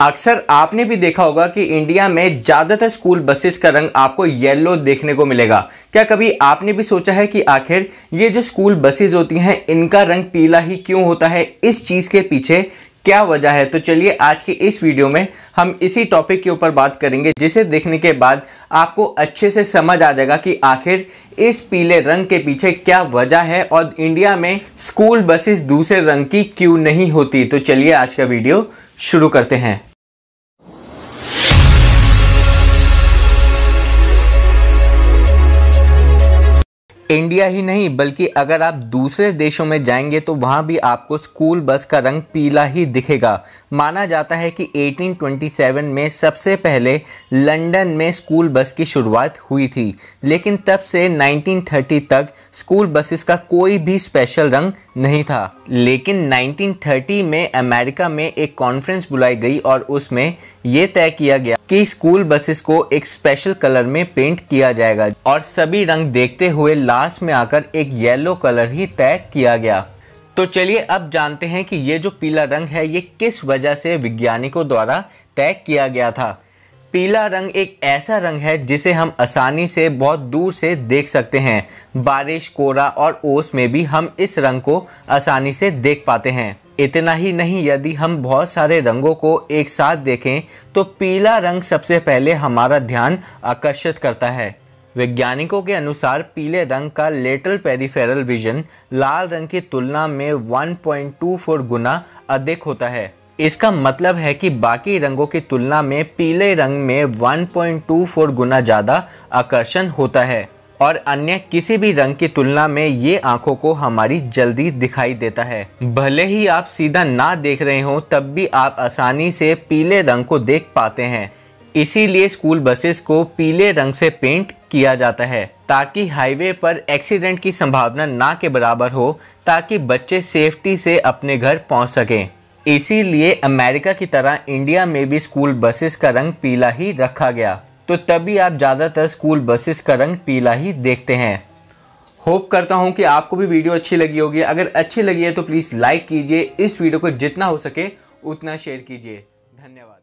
अक्सर आपने भी देखा होगा कि इंडिया में ज़्यादातर स्कूल बसेस का रंग आपको येलो देखने को मिलेगा। क्या कभी आपने भी सोचा है कि आखिर ये जो स्कूल बसेस होती हैं, इनका रंग पीला ही क्यों होता है? इस चीज़ के पीछे क्या वजह है? तो चलिए आज की इस वीडियो में हम इसी टॉपिक के ऊपर बात करेंगे, जिसे देखने के बाद आपको अच्छे से समझ आ जाएगा कि आखिर इस पीले रंग के पीछे क्या वजह है और इंडिया में स्कूल बसेस दूसरे रंग की क्यों नहीं होती। तो चलिए आज का वीडियो शुरू करते हैं। इंडिया ही नहीं, बल्कि अगर आप दूसरे देशों में जाएँगे तो वहाँ भी आपको स्कूल बस का रंग पीला ही दिखेगा। माना जाता है कि 1827 में सबसे पहले लंदन में स्कूल बस की शुरुआत हुई थी, लेकिन तब से 1930 तक स्कूल बसेस का कोई भी स्पेशल रंग नहीं था। लेकिन 1930 में अमेरिका में एक कॉन्फ्रेंस बुलाई गई और उसमें ये तय किया गया कि स्कूल बसेस को एक स्पेशल कलर में पेंट किया जाएगा और सभी रंग देखते हुए लास्ट में आकर एक येलो कलर ही तय किया गया। तो चलिए अब जानते हैं कि ये जो पीला रंग है, ये किस वजह से वैज्ञानिकों द्वारा तय किया गया था। पीला रंग एक ऐसा रंग है जिसे हम आसानी से बहुत दूर से देख सकते हैं। बारिश कोरा और ओस में भी हम इस रंग को आसानी से देख पाते हैं। इतना ही नहीं, यदि हम बहुत सारे रंगों को एक साथ देखें तो पीला रंग सबसे पहले हमारा ध्यान आकर्षित करता है। वैज्ञानिकों के अनुसार पीले रंग का लेटल पेरिफेरल विजन लाल रंग की तुलना में 1.24 गुना अधिक होता है। इसका मतलब है कि बाकी रंगों की तुलना में पीले रंग में 1.24 गुना ज़्यादा आकर्षण होता है। और अन्य किसी भी रंग की तुलना में ये आँखों को हमारी जल्दी दिखाई देता है। भले ही आप सीधा ना देख रहे हो, तब भी आप आसानी से पीले रंग को देख पाते हैं। इसीलिए स्कूल बसेस को पीले रंग से पेंट किया जाता है, ताकि हाईवे पर एक्सीडेंट की संभावना ना के बराबर हो, ताकि बच्चे सेफ्टी से अपने घर पहुँच सकें। इसीलिए अमेरिका की तरह इंडिया में भी स्कूल बसेस का रंग पीला ही रखा गया। तो तभी आप ज़्यादातर स्कूल बसेस का रंग पीला ही देखते हैं। होप करता हूँ कि आपको भी वीडियो अच्छी लगी होगी। अगर अच्छी लगी है तो प्लीज़ लाइक कीजिए। इस वीडियो को जितना हो सके उतना शेयर कीजिए। धन्यवाद।